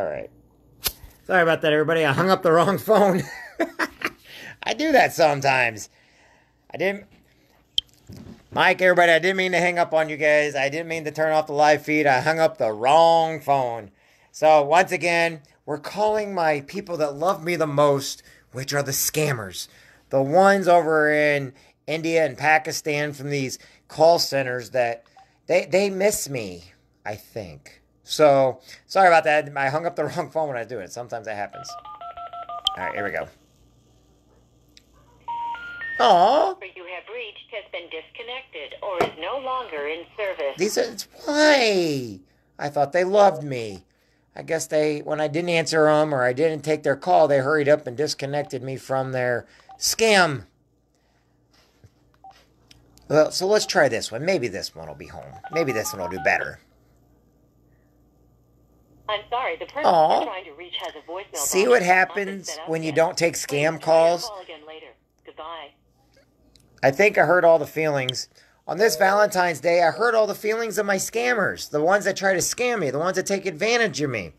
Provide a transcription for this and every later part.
All right. Sorry about that, everybody. I hung up the wrong phone. I do that sometimes. I didn't. Mike, everybody, I didn't mean to hang up on you guys. I didn't mean to turn off the live feed. I hung up the wrong phone. So, once again, we're calling my people that love me the most, which are the scammers. The ones over in India and Pakistan from these call centers that they, they miss me, I think. So, sorry about that. I hung up the wrong phone when I do it. Sometimes that happens. All right, here we go. Aww. you have reached has been disconnected or is no longer in service. These are it's why I thought they loved me. I guess they when I didn't answer them or I didn't take their call, they hurried up and disconnected me from their scam. Well, so let's try this one. Maybe this one will be home. Maybe this one will do better. I'm sorry, the person Aw. you're trying to reach has a voicemail. See what happens when you yet. don't take scam your calls? Call again later. Goodbye. I think I heard all the feelings. On this Valentine's Day, I heard all the feelings of my scammers, the ones that try to scam me, the ones that take advantage of me.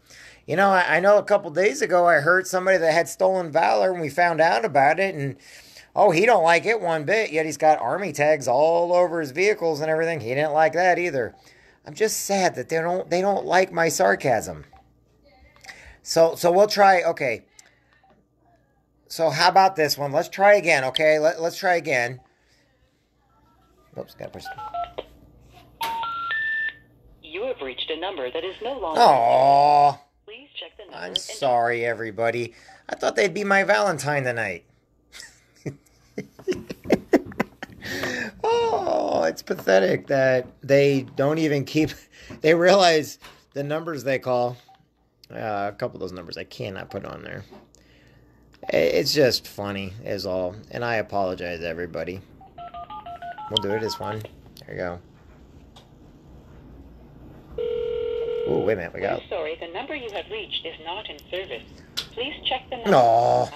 You know, I, I know a couple days ago I heard somebody that had stolen valor and we found out about it and oh, he don't like it one bit, yet he's got army tags all over his vehicles and everything. He didn't like that either. I'm just sad that they don't they don't like my sarcasm. So so we'll try okay. So how about this one? Let's try again, okay? Let, let's try again. Oops, got push. You have reached a number that is no longer. Aww. Please check the number. I'm sorry, everybody. I thought they'd be my Valentine tonight. oh, it's pathetic that they don't even keep. They realize the numbers they call. Uh, a couple of those numbers I cannot put on there. It's just funny, is all. And I apologize, everybody. We'll do it this one. There you go. Oh, wait a minute. We got. I'm sorry, the number you have reached is not in service. Please check the number No.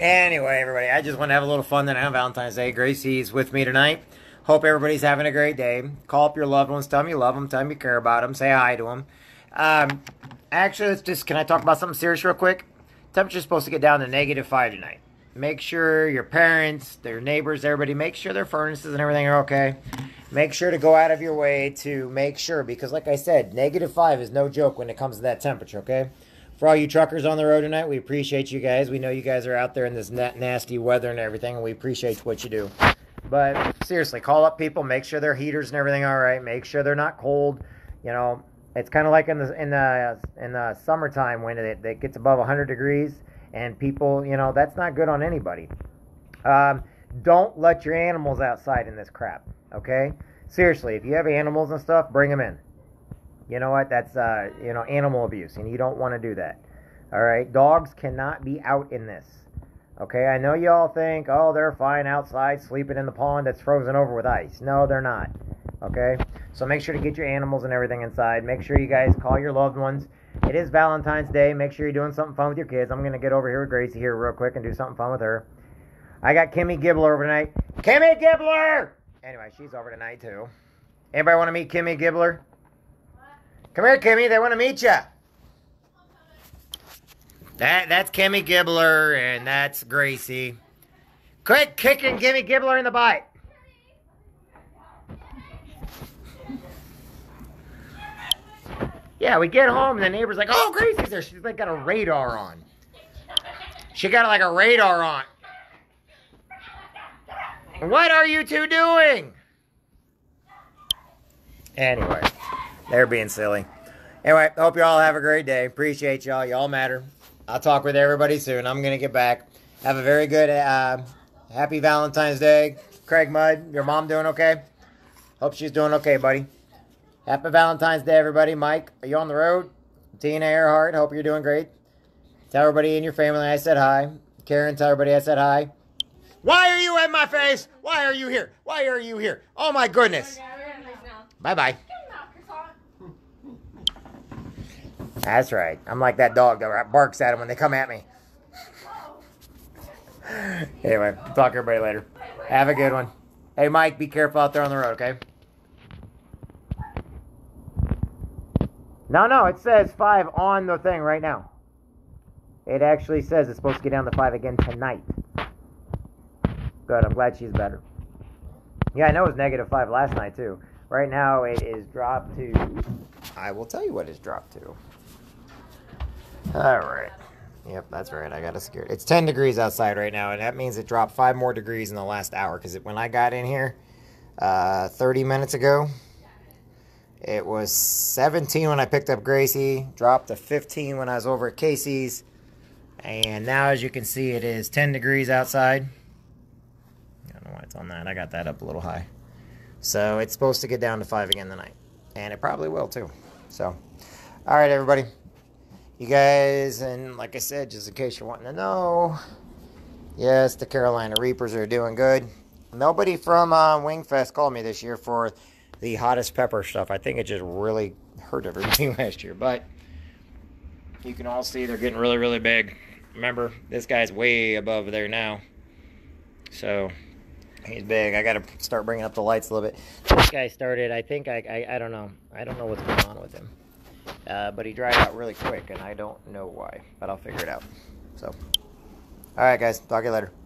Anyway, everybody, I just want to have a little fun tonight on Valentine's Day. Gracie's with me tonight. Hope everybody's having a great day. Call up your loved ones, tell them you love them, tell them you care about them, say hi to them. Um, actually, let's just, can I talk about something serious real quick? Temperature's supposed to get down to negative five tonight. Make sure your parents, their neighbors, everybody, make sure their furnaces and everything are okay. Make sure to go out of your way to make sure, because like I said, negative five is no joke when it comes to that temperature, okay? For all you truckers on the road tonight, we appreciate you guys. We know you guys are out there in this na- nasty weather and everything, and we appreciate what you do. But seriously, call up people, make sure their heaters and everything are all right. Make sure they're not cold. You know, it's kind of like in the in the in the summertime when it, it gets above 100 degrees, and people, you know, that's not good on anybody. Um, don't let your animals outside in this crap. Okay, seriously, if you have animals and stuff, bring them in. You know what? That's uh, you know, animal abuse, and you don't want to do that. All right, dogs cannot be out in this. Okay, I know you all think, oh, they're fine outside sleeping in the pond that's frozen over with ice. No, they're not. Okay, so make sure to get your animals and everything inside. Make sure you guys call your loved ones. It is Valentine's Day. Make sure you're doing something fun with your kids. I'm gonna get over here with Gracie here real quick and do something fun with her. I got Kimmy Gibbler over tonight. Kimmy Gibbler. Anyway, she's over tonight too. Anybody want to meet Kimmy Gibbler? Come here, Kimmy. They want to meet you. That that's Kimmy Gibbler and that's Gracie. Quick, kicking Kimmy Gibbler in the butt. Yeah, we get home and the neighbor's like, "Oh, Gracie's there." She's like got a radar on. She got like a radar on. What are you two doing? Anyway, they're being silly. Anyway, hope you all have a great day. Appreciate y'all. Y'all matter. I'll talk with everybody soon. I'm gonna get back. Have a very good, uh, happy Valentine's Day, Craig Mudd. Your mom doing okay? Hope she's doing okay, buddy. Happy Valentine's Day, everybody. Mike, are you on the road? Tina Earhart, hope you're doing great. Tell everybody in your family I said hi. Karen, tell everybody I said hi. Why are you in my face? Why are you here? Why are you here? Oh my goodness. Bye bye. That's right. I'm like that dog that barks at them when they come at me. anyway, talk to everybody later. Have a good one. Hey, Mike, be careful out there on the road, okay? No, no, it says five on the thing right now. It actually says it's supposed to get down to five again tonight. Good, I'm glad she's better. Yeah, I know it was negative five last night too. Right now it is dropped to. I will tell you what it's dropped to. All right. Yep, that's right. I got it scared. It's 10 degrees outside right now, and that means it dropped five more degrees in the last hour. Because when I got in here uh, 30 minutes ago, it was 17 when I picked up Gracie, dropped to 15 when I was over at Casey's, and now as you can see, it is 10 degrees outside. I don't know why it's on that. I got that up a little high. So it's supposed to get down to 5 again tonight, and it probably will too. So, all right, everybody. You guys, and like I said, just in case you're wanting to know, yes, the Carolina Reapers are doing good. Nobody from uh, Wingfest called me this year for the hottest pepper stuff. I think it just really hurt everybody last year. But you can all see they're getting really, really big. Remember, this guy's way above there now. So he's big. I got to start bringing up the lights a little bit. This guy started, I think, I, I, I don't know. I don't know what's going on with him. Uh, but he dried out really quick, and I don't know why. But I'll figure it out. So, all right, guys. Talk to you later.